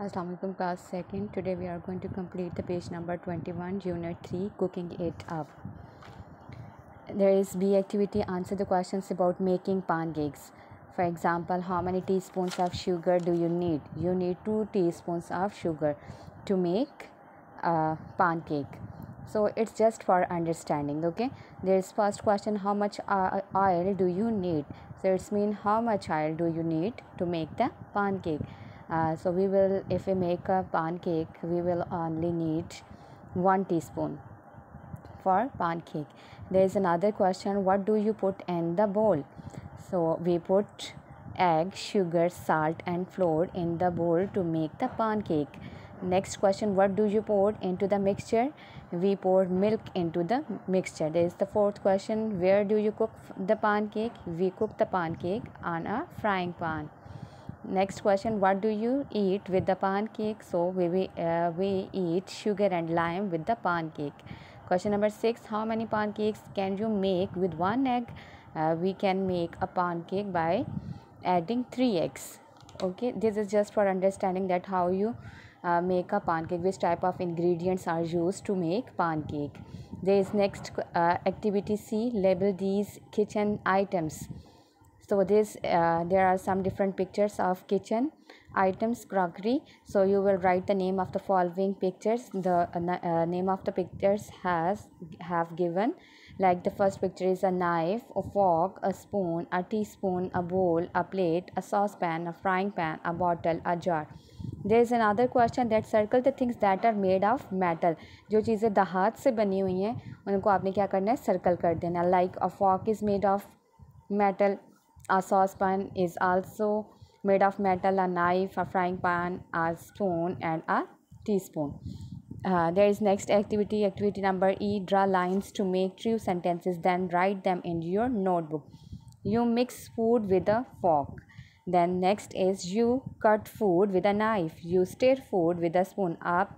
Assalamualaikum class second. Today we are going to complete the page number 21 unit 3 cooking it up. There is b activity answer the questions about making pancakes. For example how many teaspoons of sugar do you need? You need 2 teaspoons of sugar to make a pancake. So it's just for understanding okay? There's first question how much uh, oil do you need? So it's mean how much oil do you need to make the pancake uh, so we will if we make a pancake we will only need one teaspoon for pancake. There is another question what do you put in the bowl? So we put egg sugar salt and flour in the bowl to make the pancake. Next question what do you pour into the mixture? We pour milk into the mixture. There is the fourth question where do you cook the pancake? We cook the pancake on a frying pan next question what do you eat with the pancake? So we we, uh, we eat sugar and lime with the pancake. Question number six how many pancakes can you make with one egg? Uh, we can make a pancake by adding three eggs. Okay this is just for understanding that how you uh, make a pancake which type of ingredients are used to make pancake. There is next uh, activity c label these kitchen items so this uh, there are some different pictures of kitchen items crockery so you will write the name of the following pictures the uh, uh, name of the pictures has have given like the first picture is a knife a fork a spoon a teaspoon a bowl a plate a saucepan a frying pan a bottle a jar there is another question that circle the things that are made of metal जो चीज़ें दहात से बनी हुई हैं उनको आपने क्या करना है सर्कल कर देना like a fork is made of metal a saucepan is also made of metal, a knife, a frying pan, a spoon and a teaspoon. Uh, there is next activity, activity number E, draw lines to make true sentences, then write them in your notebook. You mix food with a fork. Then next is you cut food with a knife. You stir food with a spoon. आप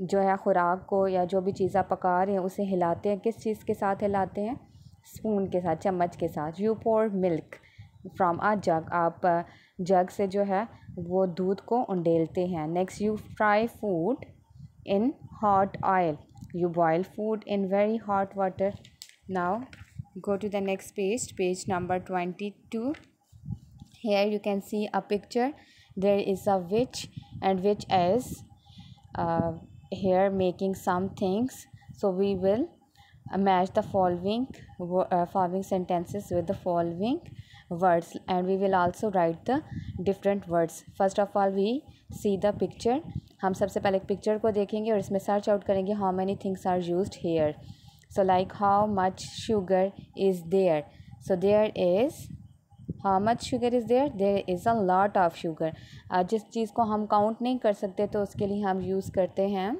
जो है ख़ुराक को या जो भी चीज़ आप पका रहे हैं उसे हिलाते हैं किस चीज़ के साथ हिलाते हैं स्पून के साथ चम्मच के साथ you pour milk from a jug आप जग से जो है, वो दूध को उंडेलते हैं। Next you fry food in hot oil you boil food in very hot water now go to the next page page number twenty two here you can see a picture there is a witch and witch as here making some things so we will match the following following sentences with the following words, and we will also write the different words. First of all, we see the picture. हम सबसे पहले picture को देखेंगे और इसमें search out करेंगे how many things are used here so like how much sugar is there so there is how much sugar is there there is a lot of sugar जिस चीज़ को हम काउंट नहीं कर सकते तो उसके लिए हम यूज़ करते हैं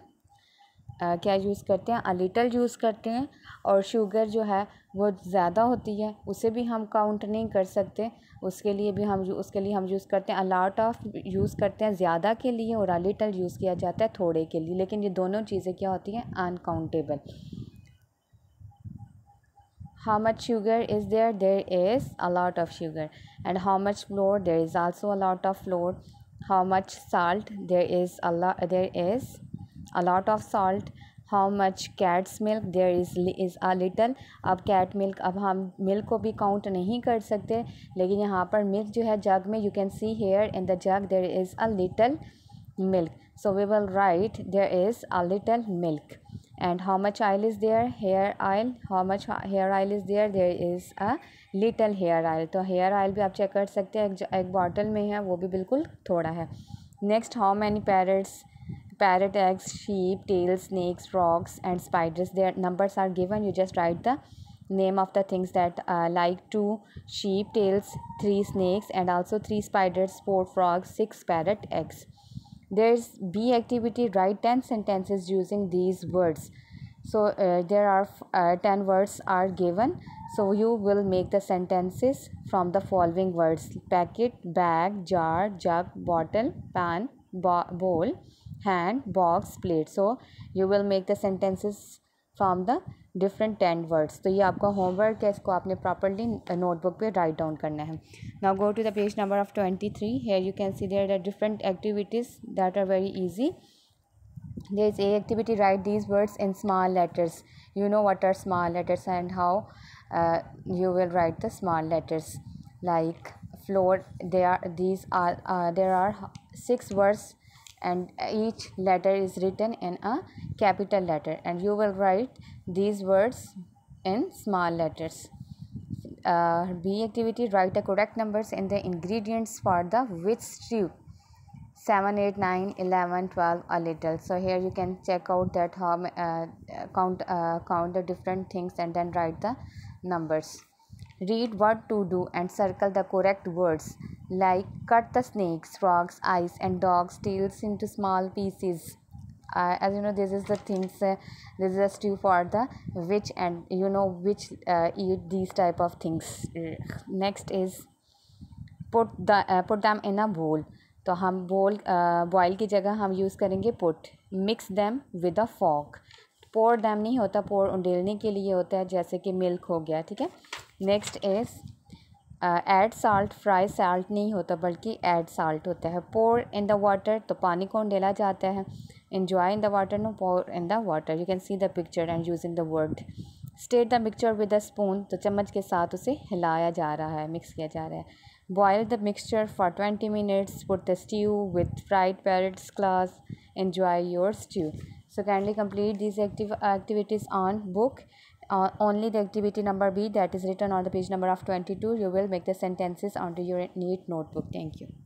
आ, क्या यूज़ करते हैं? अलीटल यूज़ करते हैं और शुगर जो है वो ज़्यादा होती है उसे भी हम काउंट नहीं कर सकते। उसके लिए भी हम उसके लिए हम यूज़ करते हैं। अलाट ऑफ़ यूज़ करते हैं ज़्यादा के लिए और अलीटल यूज़ किया जाता है थोड़े के लिए। लेकिन ये दोनों चीज़ें क्या होती हैं? Uncountable how much sugar is there? There is a lot of sugar. And how much flour? There is also a lot of flour. How much salt? There there is a lot of salt how much cats milk there is is a little अब cat milk अब हम milk को भी count नहीं कर सकते लेकिन यहाँ पर मिल्क जो है जग में you can see here in the jug there is a little milk so we will write there is a little milk and how much oil is there? Hair oil. How much hair oil is there? There is a little hair oil. तो hair oil भी आप check कर सकते हैं एक, एक bottle में है वो भी बिल्कुल थोड़ा है। Next how many parrots parrot eggs sheep tails snakes frogs and spiders. Their numbers are given. You just write the name of the things that uh, like two sheep tails three snakes and also three spiders four frogs six parrot eggs. There's b activity. Write 10 sentences using these words. So uh, there are uh, 10 words are given. So you will make the sentences from the following words packet bag jar jug bottle pan bowl hand box plate so you will make the sentences from the different ten words तो ये आपका homework है इसको आपने properly notebook पे write down करना है now go to the page number of twenty three here you can see there are different activities that are very easy there is a activity write these words in small letters you know what are small letters and how uh, you will write the small letters like floor there are these are uh, there are six words and each letter is written in a capital letter. And you will write these words in small letters. Uh, B activity write the correct numbers in the ingredients for the which stew. 7 8 9 11 12 a little. So here you can check out that how uh, count uh, count the different things and then write the numbers. Read what to do and circle the correct words like cut the snakes frogs eyes and dogs tails into small pieces uh, as you know this is the things uh, this is a stew for the which and you know which uh, eat these type of things next is put the uh, put them in a bowl तो हम बोल boil की जगह हम use करेंगे put mix them with a fork pour them नहीं होता पोर उंडेलने के लिए होता है जैसे कि मिल्क हो गया ठीक है next is add salt fry salt नहीं होता, बल्कि एड साल्ट होता है। पोर इन द वाटर तो पानी को डेला जाता है? Enjoy in the water no pour in the water you can see the picture and use in the word state the mixture with a spoon तो चम्मच के साथ उसे हिलाया जा रहा है मिक्स किया जा रहा है। Boil the mixture for twenty minutes put the stew with fried parrots class enjoy your stew so kindly complete these active activities on book uh, only the activity number b that is written on the page number of 22 you will make the sentences onto your neat notebook. Thank you